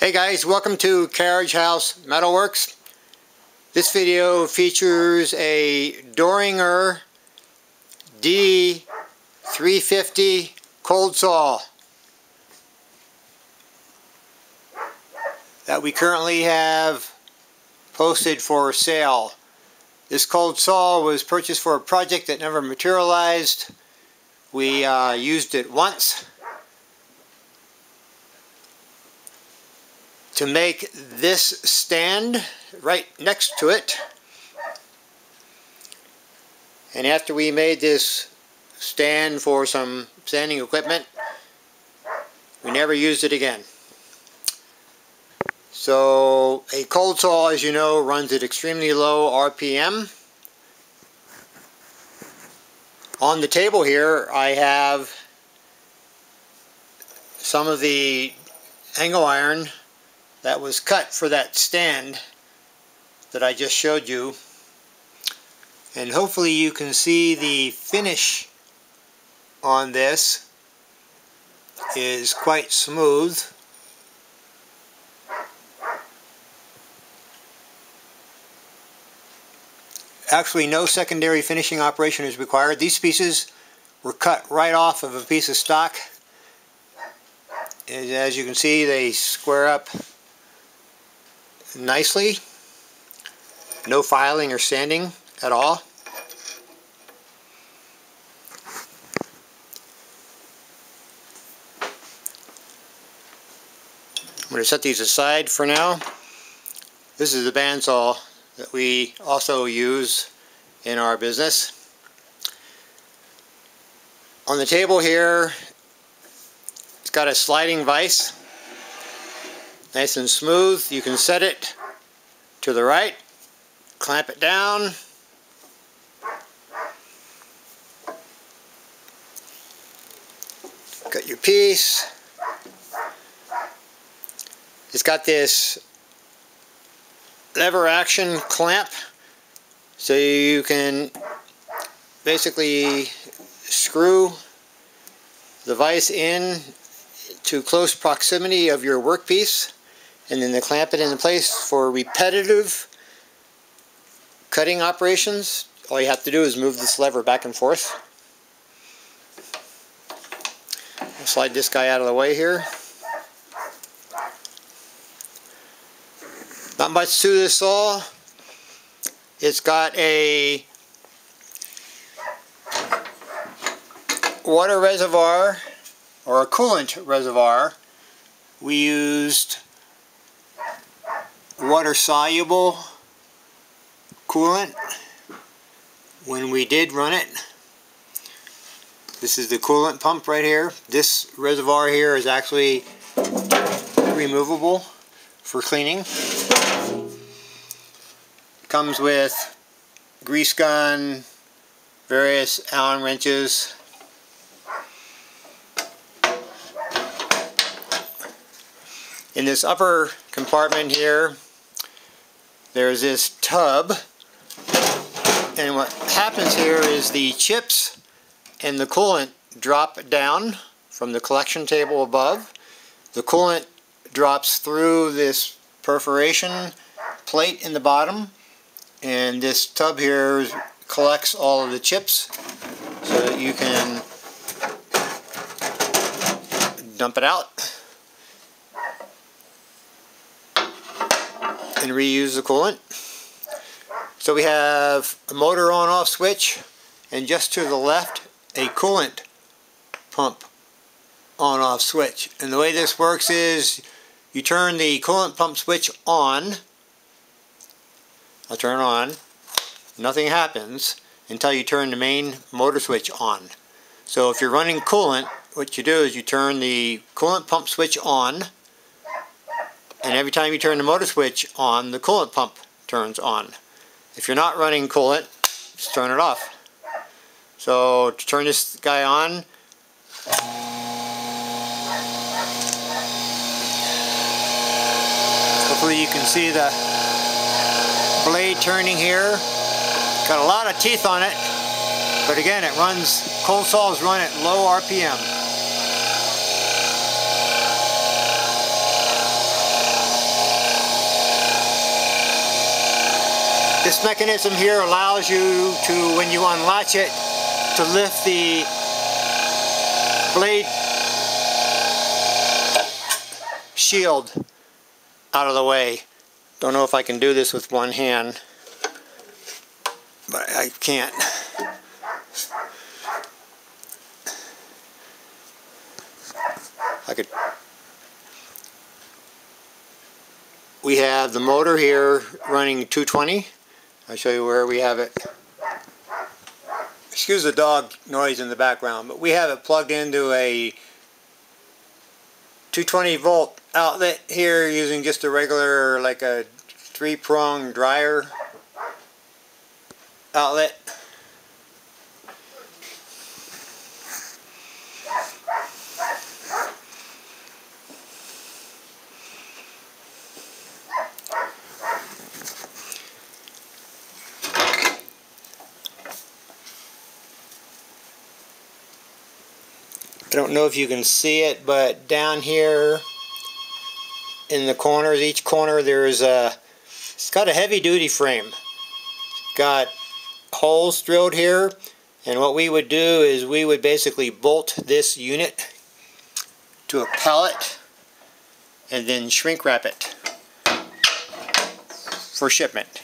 Hey guys, welcome to Carriage House Metalworks. This video features a Doringer D350 cold saw that we currently have posted for sale. This cold saw was purchased for a project that never materialized. We uh, used it once to make this stand right next to it. And after we made this stand for some sanding equipment, we never used it again. So a cold saw, as you know, runs at extremely low RPM. On the table here, I have some of the angle iron that was cut for that stand that I just showed you. And hopefully you can see the finish on this is quite smooth. Actually no secondary finishing operation is required. These pieces were cut right off of a piece of stock. As you can see they square up nicely. No filing or sanding at all. I'm going to set these aside for now. This is the bandsaw that we also use in our business. On the table here, it's got a sliding vise nice and smooth. You can set it to the right, clamp it down, Cut your piece. It's got this lever action clamp so you can basically screw the vise in to close proximity of your workpiece and then to clamp it in place for repetitive cutting operations. All you have to do is move this lever back and forth. I'll slide this guy out of the way here. Not much to this saw. It's got a water reservoir or a coolant reservoir we used water soluble coolant when we did run it. This is the coolant pump right here. This reservoir here is actually removable for cleaning. Comes with grease gun, various Allen wrenches, in this upper compartment here there's this tub and what happens here is the chips and the coolant drop down from the collection table above. The coolant drops through this perforation plate in the bottom and this tub here collects all of the chips so that you can dump it out and reuse the coolant. So we have a motor on off switch and just to the left a coolant pump on off switch. And the way this works is you turn the coolant pump switch on. I'll turn on. Nothing happens until you turn the main motor switch on. So if you're running coolant, what you do is you turn the coolant pump switch on and every time you turn the motor switch on, the coolant pump turns on. If you're not running coolant, just turn it off. So to turn this guy on, hopefully you can see the blade turning here. Got a lot of teeth on it, but again it runs, cold saws run at low RPM. This mechanism here allows you to, when you unlatch it, to lift the blade shield out of the way. Don't know if I can do this with one hand, but I can't. I could. We have the motor here running 220. I'll show you where we have it. Excuse the dog noise in the background, but we have it plugged into a 220 volt outlet here using just a regular like a three prong dryer outlet I don't know if you can see it, but down here in the corners, each corner there's a, it's got a heavy duty frame. It's got holes drilled here, and what we would do is we would basically bolt this unit to a pallet and then shrink wrap it for shipment.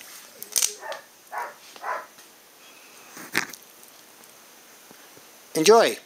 Enjoy!